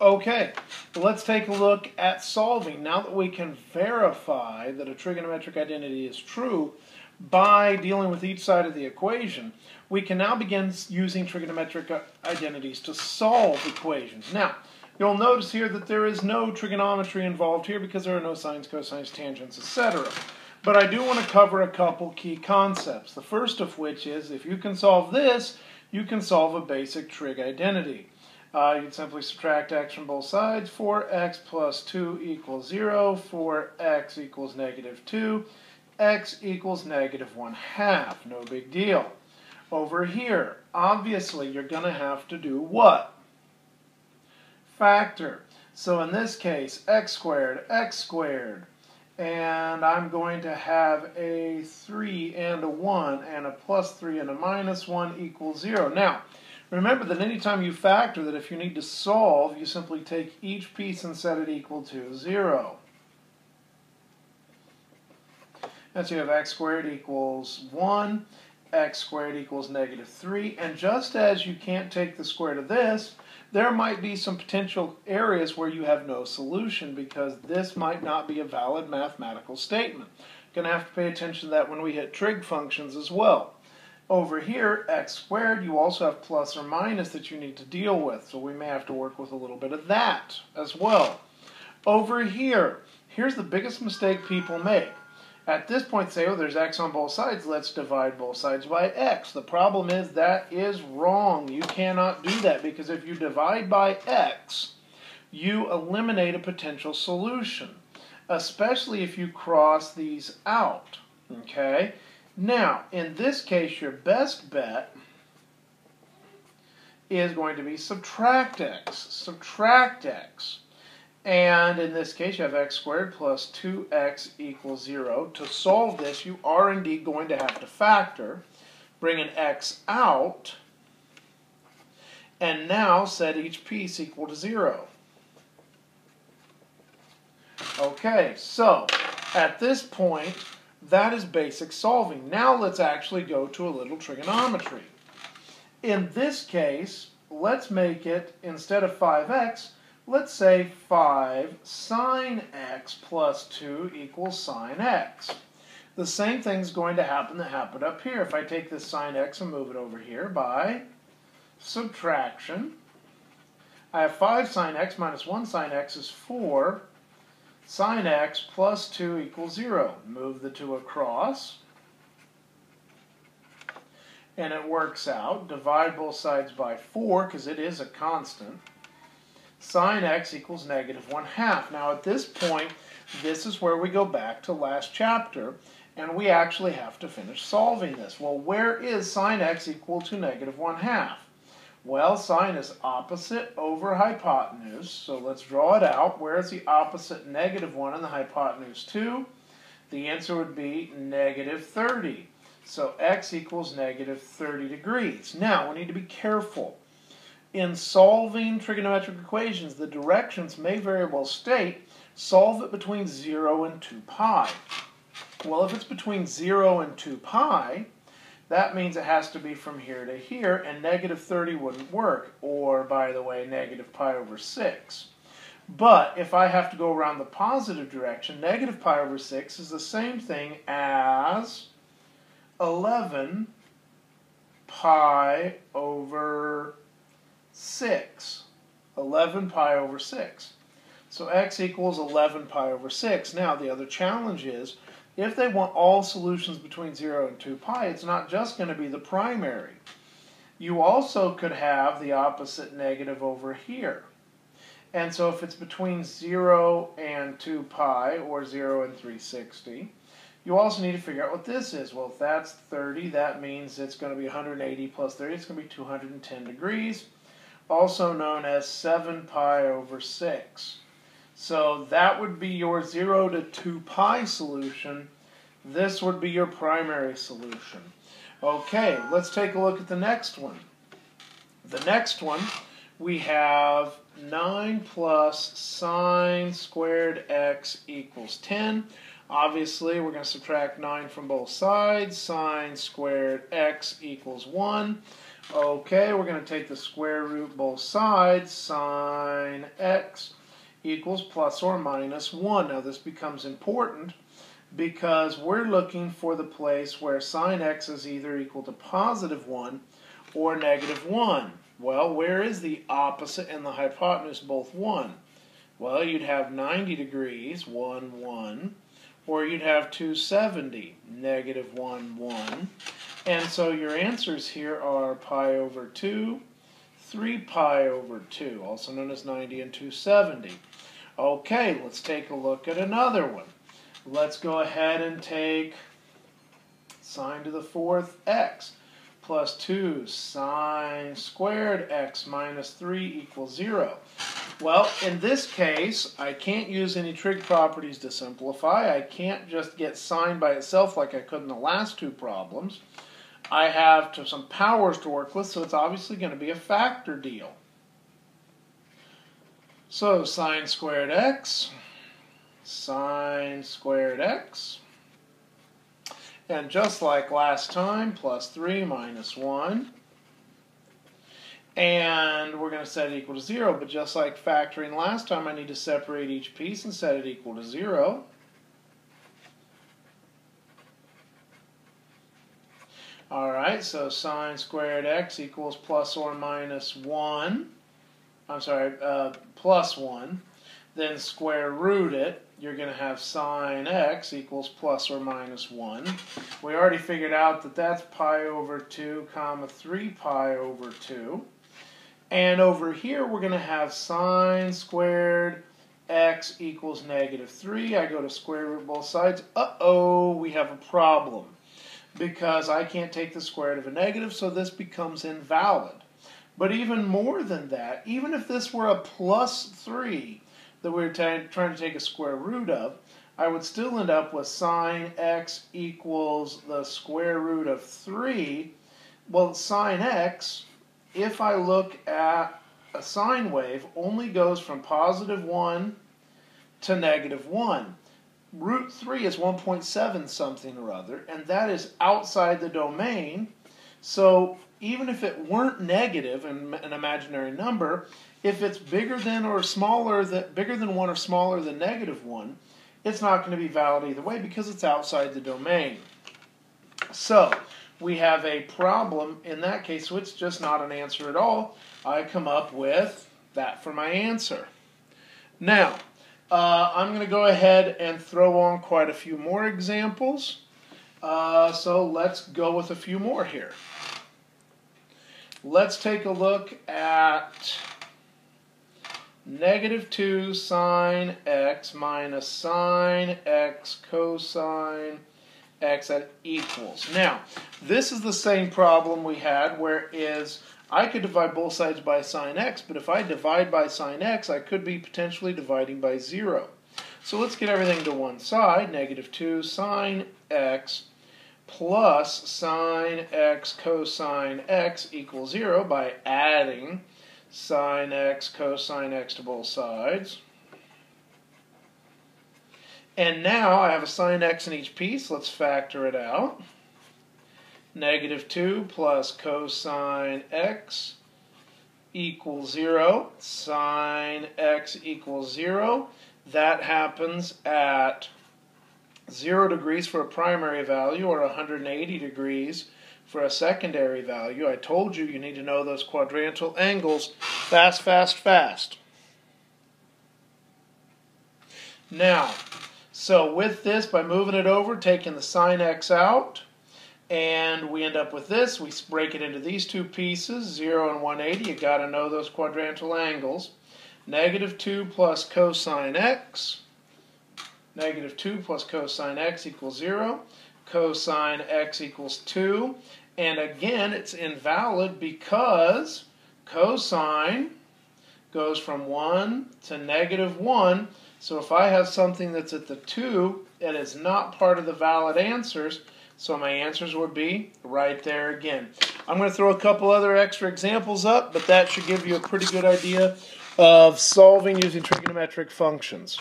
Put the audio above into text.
Okay, let's take a look at solving. Now that we can verify that a trigonometric identity is true by dealing with each side of the equation, we can now begin using trigonometric uh, identities to solve equations. Now, you'll notice here that there is no trigonometry involved here because there are no sines, cosines, tangents, etc. But I do want to cover a couple key concepts. The first of which is if you can solve this, you can solve a basic trig identity. Uh, you can simply subtract x from both sides. 4x plus 2 equals 0. 4x equals negative 2. x equals negative 1 half. No big deal. Over here, obviously, you're going to have to do what? Factor. So in this case, x squared, x squared. And I'm going to have a 3 and a 1 and a plus 3 and a minus 1 equals 0. Now, Remember that anytime you factor that if you need to solve, you simply take each piece and set it equal to 0. And so you have x squared equals 1, x squared equals negative 3, and just as you can't take the square root of this, there might be some potential areas where you have no solution because this might not be a valid mathematical statement. Going to have to pay attention to that when we hit trig functions as well. Over here, x squared, you also have plus or minus that you need to deal with, so we may have to work with a little bit of that as well. Over here, here's the biggest mistake people make. At this point, say, oh, there's x on both sides, let's divide both sides by x. The problem is that is wrong. You cannot do that because if you divide by x, you eliminate a potential solution, especially if you cross these out, okay? Now, in this case, your best bet is going to be subtract x. Subtract x. And in this case, you have x squared plus 2x equals 0. To solve this, you are indeed going to have to factor, bring an x out, and now set each piece equal to 0. Okay, so at this point, that is basic solving. Now let's actually go to a little trigonometry. In this case, let's make it, instead of 5x, let's say 5 sine x plus 2 equals sine x. The same thing is going to happen that happened up here. If I take this sine x and move it over here by subtraction, I have 5 sine x minus 1 sine x is 4 sine x plus 2 equals 0. Move the 2 across. And it works out. Divide both sides by 4 because it is a constant. Sine x equals negative 1 half. Now at this point, this is where we go back to last chapter and we actually have to finish solving this. Well, where is sine x equal to negative 1 half? Well, sine is opposite over hypotenuse, so let's draw it out. Where is the opposite negative 1 and the hypotenuse 2? The answer would be negative 30. So x equals negative 30 degrees. Now, we need to be careful. In solving trigonometric equations, the directions may very well state solve it between 0 and 2 pi. Well, if it's between 0 and 2 pi, that means it has to be from here to here, and negative 30 wouldn't work, or, by the way, negative pi over 6. But if I have to go around the positive direction, negative pi over 6 is the same thing as 11 pi over 6. 11 pi over 6. So x equals 11 pi over 6. Now, the other challenge is if they want all solutions between 0 and 2 pi, it's not just going to be the primary. You also could have the opposite negative over here. And so if it's between 0 and 2 pi, or 0 and 360, you also need to figure out what this is. Well, if that's 30, that means it's going to be 180 plus 30. It's going to be 210 degrees, also known as 7 pi over 6. So that would be your 0 to 2 pi solution. This would be your primary solution. Okay, let's take a look at the next one. The next one, we have 9 plus sine squared x equals 10. Obviously, we're going to subtract 9 from both sides. Sine squared x equals 1. Okay, we're going to take the square root both sides. Sine x equals plus or minus 1. Now this becomes important because we're looking for the place where sine x is either equal to positive 1 or negative 1. Well, where is the opposite and the hypotenuse both 1? Well, you'd have 90 degrees, 1, 1, or you'd have 270, negative 1, 1. And so your answers here are pi over 2, 3 pi over 2, also known as 90 and 270. Okay, let's take a look at another one. Let's go ahead and take sine to the fourth x plus 2 sine squared x minus 3 equals 0. Well, in this case, I can't use any trig properties to simplify. I can't just get sine by itself like I could in the last two problems. I have to, some powers to work with, so it's obviously going to be a factor deal. So sine squared x, sine squared x, and just like last time, plus 3 minus 1. And we're going to set it equal to 0, but just like factoring last time, I need to separate each piece and set it equal to 0. Alright, so sine squared x equals plus or minus 1. I'm sorry, uh, plus 1. Then square root it you're going to have sine x equals plus or minus 1. We already figured out that that's pi over 2 comma 3 pi over 2. And over here we're going to have sine squared x equals negative 3. I go to square root both sides. Uh-oh, we have a problem. Because I can't take the square root of a negative, so this becomes invalid. But even more than that, even if this were a plus 3, that we are trying to take a square root of, I would still end up with sine x equals the square root of 3. Well, sine x, if I look at a sine wave, only goes from positive 1 to negative 1. Root 3 is 1.7 something or other, and that is outside the domain. So even if it weren't negative, an imaginary number, if it's bigger than or smaller than bigger than one or smaller than negative one, it's not going to be valid either way because it's outside the domain. So we have a problem in that case, so it's just not an answer at all. I come up with that for my answer. Now, uh, I'm going to go ahead and throw on quite a few more examples. Uh, so let's go with a few more here. Let's take a look at negative 2 sine x minus sine x cosine x at equals. Now, this is the same problem we had where is I could divide both sides by sine x, but if I divide by sine x, I could be potentially dividing by 0. So let's get everything to one side, negative 2 sine x plus sine x cosine x equals 0 by adding sine x, cosine x to both sides. And now I have a sine x in each piece. Let's factor it out. Negative 2 plus cosine x equals 0. Sine x equals 0. That happens at 0 degrees for a primary value or 180 degrees for a secondary value. I told you you need to know those quadrantal angles fast, fast, fast. Now, so with this, by moving it over, taking the sine x out, and we end up with this. We break it into these two pieces, 0 and 180. you got to know those quadrantal angles. Negative 2 plus cosine x. Negative 2 plus cosine x equals 0. Cosine x equals 2. And again, it's invalid because cosine goes from 1 to negative 1. So if I have something that's at the 2, and it is not part of the valid answers. So my answers would be right there again. I'm going to throw a couple other extra examples up, but that should give you a pretty good idea of solving using trigonometric functions.